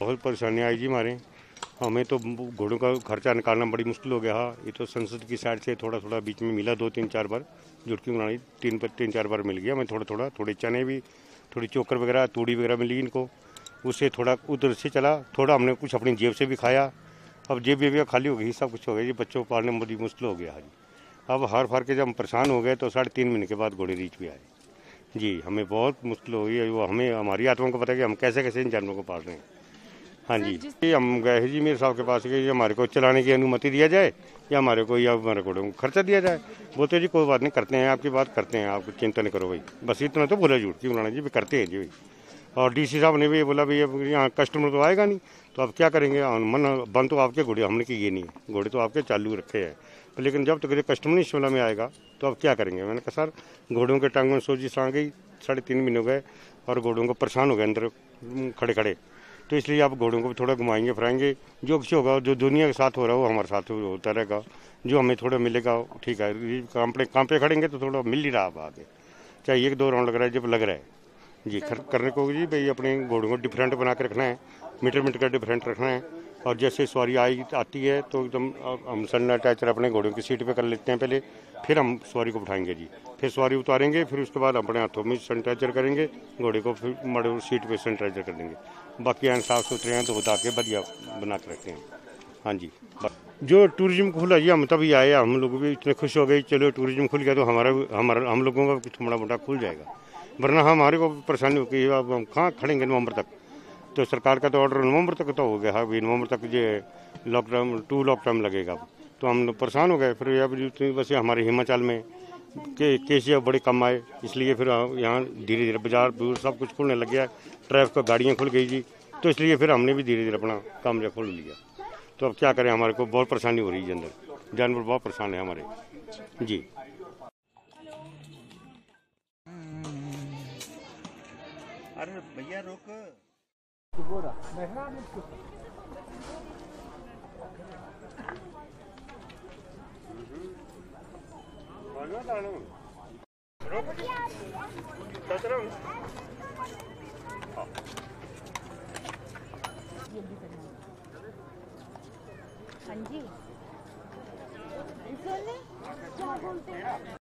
बहुत परेशानी आई जी हमारे। हमें तो घोड़ों का खर्चा निकालना बड़ी मुश्किल हो गया है। ये तो संसद की साइड से थोड़ा थोड़ा बीच में मिला दो तीन चार बार। जुटकी बनाई, तीन पर, तीन, चार बार मिल गया हमें थोड़ा थोड़ा थोड़े चने भी, थोड़ी चोकर वगैरह, तूड़ी वगैरह मिली इनको। उससे थोड़ा उधर से चला, थोड़ा हमने कुछ अपनी जेब से भी खाया। अब जेब भी खाली हो गई, सब कुछ हो गया। जी बच्चों को पालने बड़ी मुश्किल हो गया जी। अब हार फार के जब हम परेशान हो गए तो साढ़े तीन महीने के बाद घोड़े रीच भी आए। जी हमें बहुत मुश्किल हो गई है वो हमें हमारी आत्मा को पता है कि हम कैसे कैसे इन जानवरों को पाल रहे हैं। हाँ जी। ये हम गए जी मेरे साहब के पास कि हमारे को चलाने की अनुमति दिया जाए या हमारे को या हमारे घोड़ों को खर्चा दिया जाए। बोलते जी कोई बात नहीं करते हैं आपकी बात करते हैं आप चिंता नहीं करो भाई। बस इतना तो बोला झूठ क्यों बनाना जी भी करते हैं जी भाई। और डीसी साहब ने भी बोला अब यहाँ कस्टमर तो आएगा नहीं तो अब क्या करेंगे? मन बंद तो आपके घोड़े, हमने किए नहीं है। घोड़े तो आपके चालू रखे हैं। तो लेकिन जब तक ये कस्टमर नहीं शिमला में आएगा तो अब क्या करेंगे? मैंने कहा, सर, घोड़ों के टांगों में सोजिश आ गई, साढ़े तीन महीने हो गए, और घोड़ों को परेशान हो गए अंदर खड़े खड़े तो इसलिए आप घोड़ों को थोड़ा घुमाएँगे, फिराएँगे। जो कुछ होगा, जो दुनिया के साथ हो रहा है हमारे साथ होता रहेगा। जो हमें थोड़ा मिलेगा ठीक है। काम काम पे खड़ेंगे तो थोड़ा मिल ही रहा आप आगे। चाहे एक दो राउंड लग रहा है, जब लग रहा है। जी खर, करने को जी भाई अपने घोड़ों को डिफरेंट बना के रखना है मीटर मीटर का डिफरेंट रखना है और जैसे सवारी आई आती है तो एकदम हम सन अटैचर अपने घोड़ों की सीट पे कर लेते हैं पहले फिर हम सवारी को बिठाएँगे जी। फिर सवारी उतारेंगे फिर उसके बाद अपने हाथों में सैनिटाइजर करेंगे घोड़े को फिर मड़े सीट पे सैनिटाइजर कर देंगे। बाकी एन साफ़ सुथरे हैं तो बता के बढ़िया बना के रखते हैं। हाँ जी जो टूरिज़्म खुला जी हम तभी आए हम लोग भी इतने खुश हो गए चलो टूरिज़्म खुल गया तो हमारा हमारा हम लोगों का थोड़ा मोटा खुल जाएगा। वरना हमारे को परेशानी होगी अब हम कहाँ खड़ेंगे नवंबर तक? तो सरकार का तो ऑर्डर नवंबर तक तो हो गया है अभी नवंबर तक ये लॉकडाउन टू लॉकडाउन लगेगा तो हम परेशान हो गए, फिर अब बस हमारे हिमाचल में के केसिया बड़े कम आए, इसलिए फिर यहाँ धीरे धीरे बाज़ार, बूर सब कुछ खुलने लग गया, ट्रैफ़िक गाड़ियाँ खुल गई जी। तो इसलिए फिर हमने भी धीरे धीरे अपना काम जो खोल लिया। तो अब क्या करें, हमारे को बहुत परेशानी हो रही है अंदर। जानवर बहुत परेशान है हमारे। जी। अरे भैया रुक। हाँ जी। क्या बोलते हैं?